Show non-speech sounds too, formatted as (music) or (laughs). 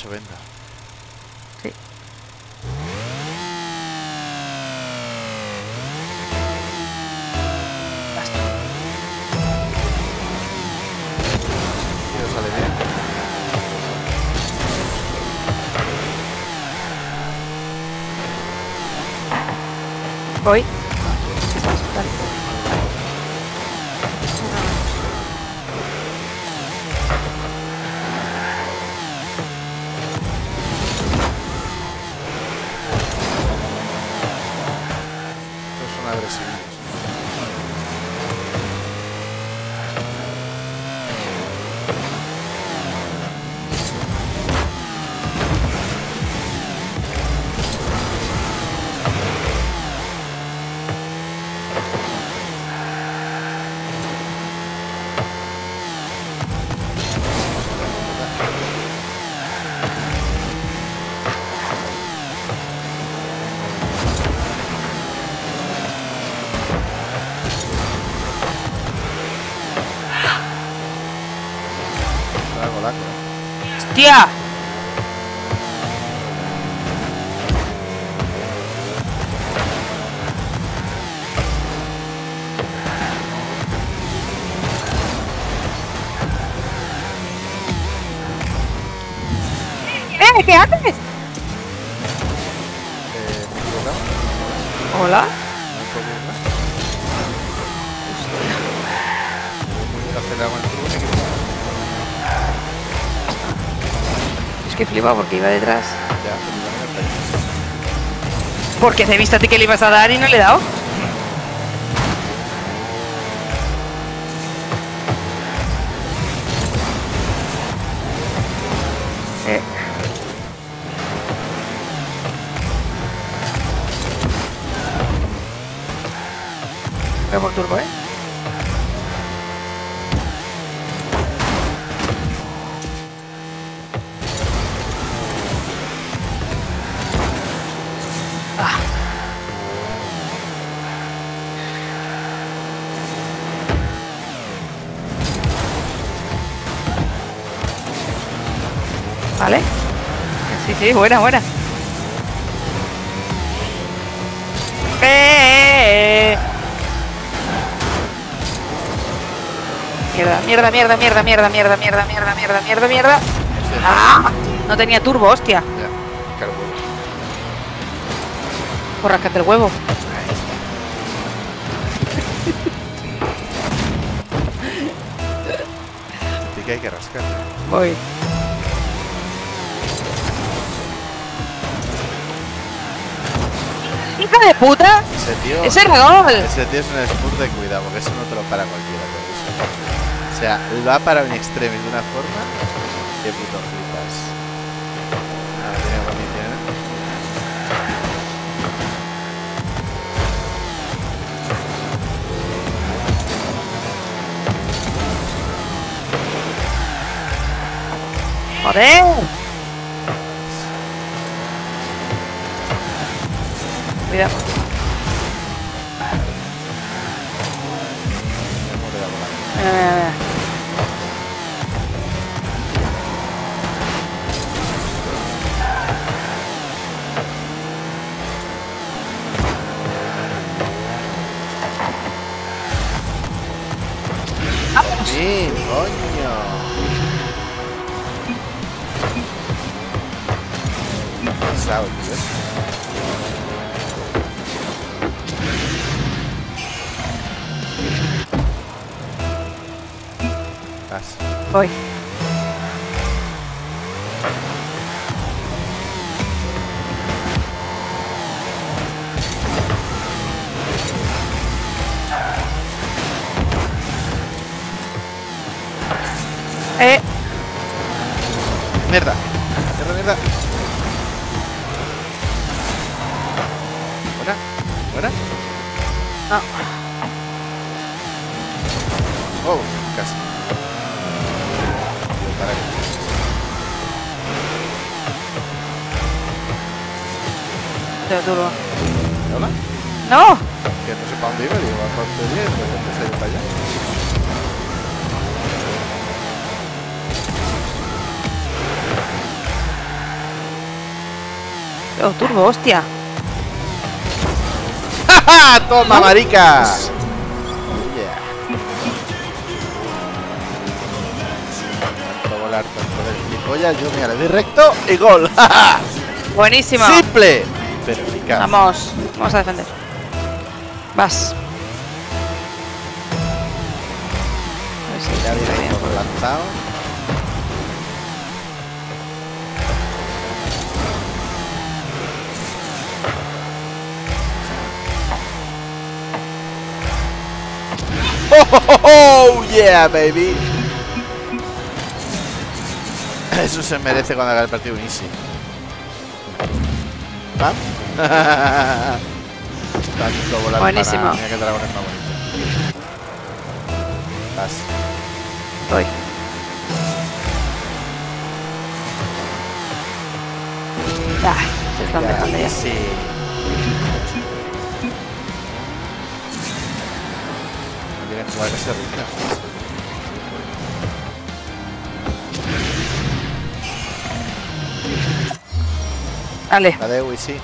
hecho venda. Sí. Basta. Tío, sale bien. Voy. madre suya. Largo, eh, ¿Qué haces? ¿Hola? Que flipa porque iba detrás. Allá. Porque te he visto a ti que le ibas a dar y no le he dado. Eh. Voy por turbo, ¿eh? Vale. Sí, sí, buena, buena. ¡Eh! Mierda, mierda, mierda, mierda, mierda, mierda, mierda, mierda, mierda, mierda, mierda. Sí, ¡Ah! No tenía turbo, hostia. Ya, claro, bueno. Por rascate el huevo. Sí que hay que rascar. Voy. ¡Hija de puta! Ese tío. ¡Ese era gol! Ese tío es un spur de cuidado, porque eso no te lo para cualquiera. gusta. O sea, lo ha parado en extremis de una forma que puto flipas. Ah, tiene munición, ¿eh? ¡Joder! Cuidado. Mira, mira, mira. Vas. Voy. Eh, ¡Mierda! ¡Mierda, mierda! No. ¡Oh! Casi. Para Tengo turbo. ¿Hola? ¡No! Que no sé para dónde iba, digo, a parte 10, de repente se ha ido para allá. Oh, turbo, hostia. ¡Ja! (laughs) ¡Toma, marica! Tanto volar, tanto del gilipollas, yo mira, le doy recto y gol. (laughs) Buenísimo. ¡Simple! Pero eficaz. Vamos, vamos a defender. Vas. A ver si Ya viene lanzado. ¡Oh, oh, oh, oh! yeah, baby! (laughs) Eso se merece cuando haga el partido un easy. (laughs) Buenísimo. para- Mira que dragón es más bonito. Vas. Voy. Ah, se están Ya, dejando ya. Sí. No quieren jugar Vale, Adeu, y sí.